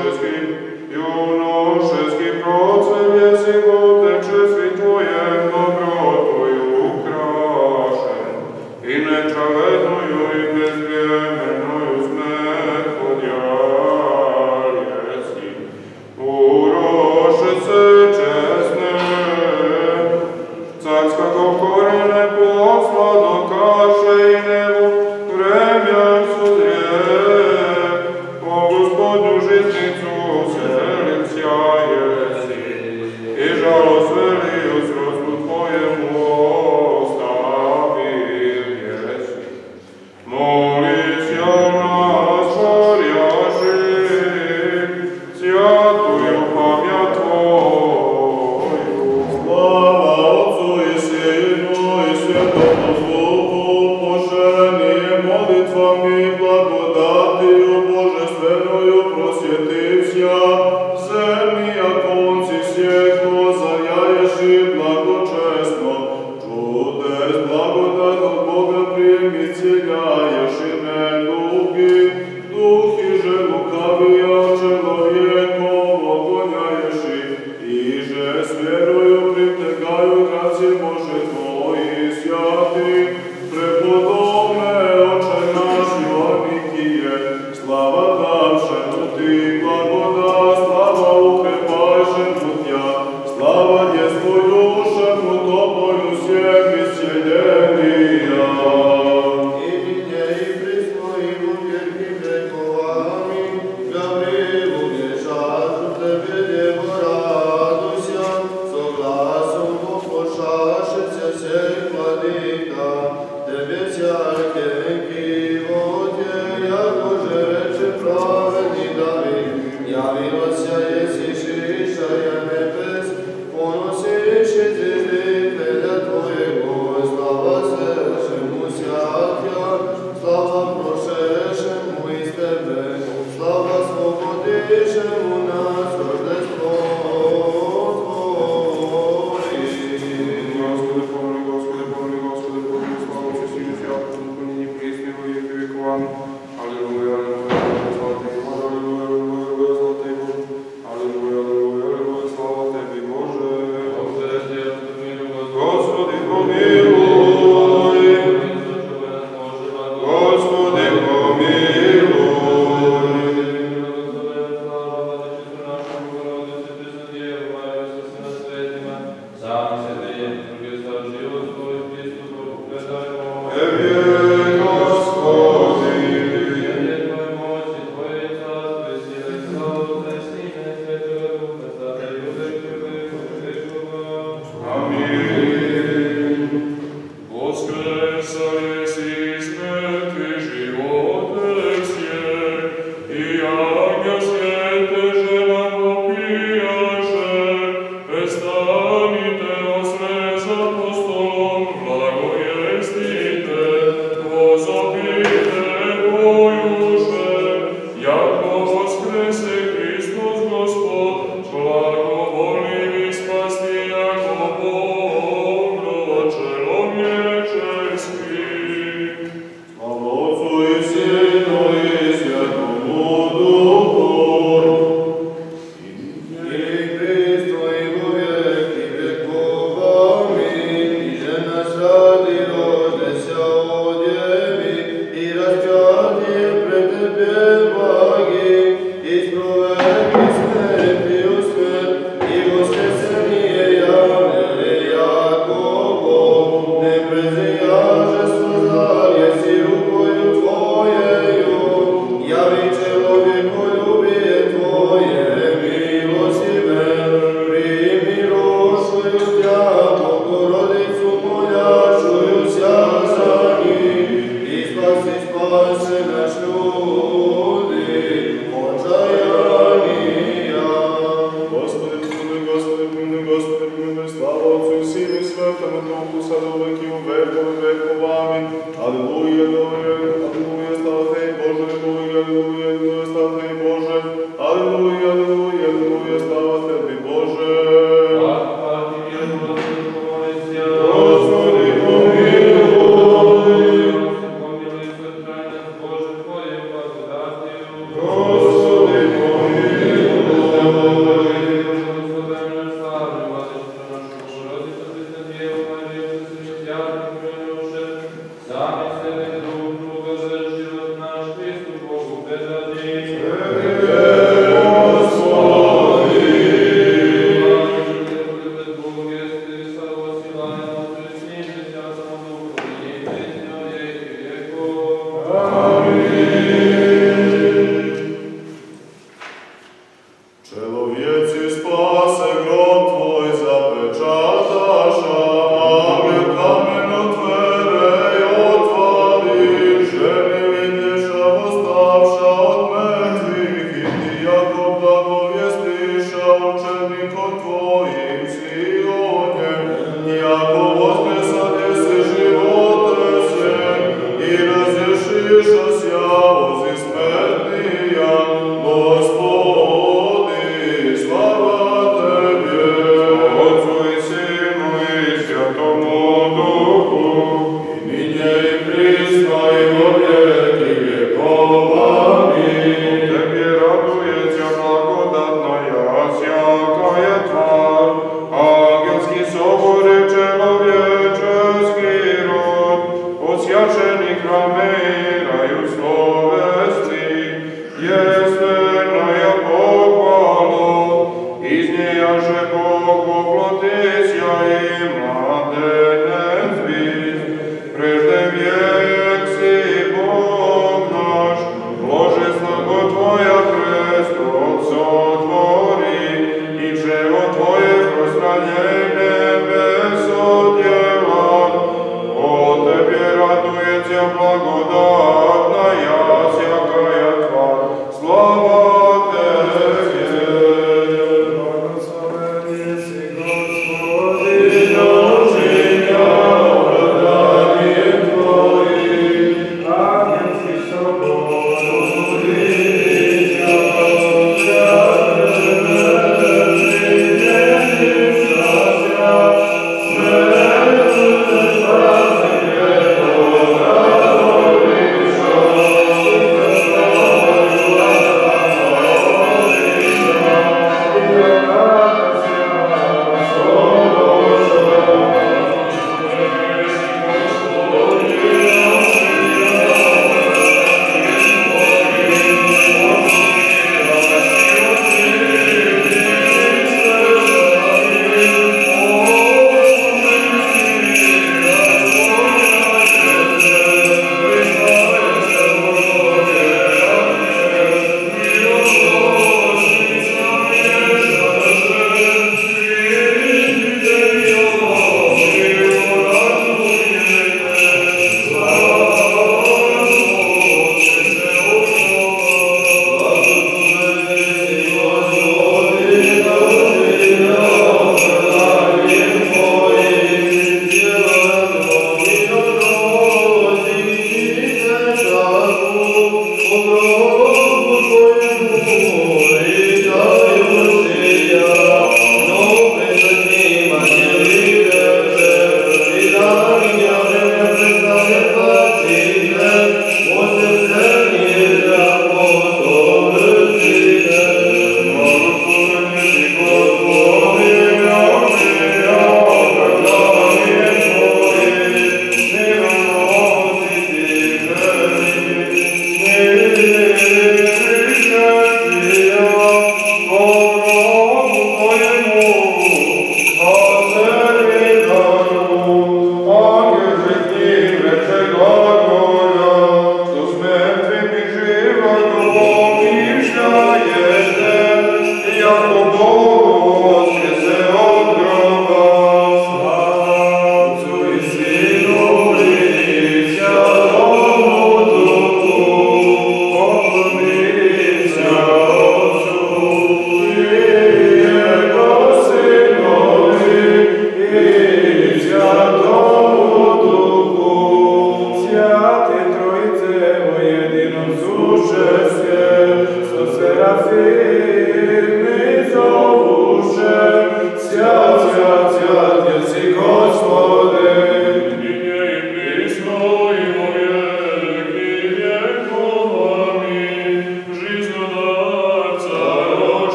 wszystkim, juno wszystkim procy wiesi Dios. Deus, vos in